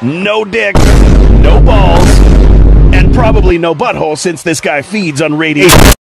no dick, no balls, and probably no butthole since this guy feeds on radiation.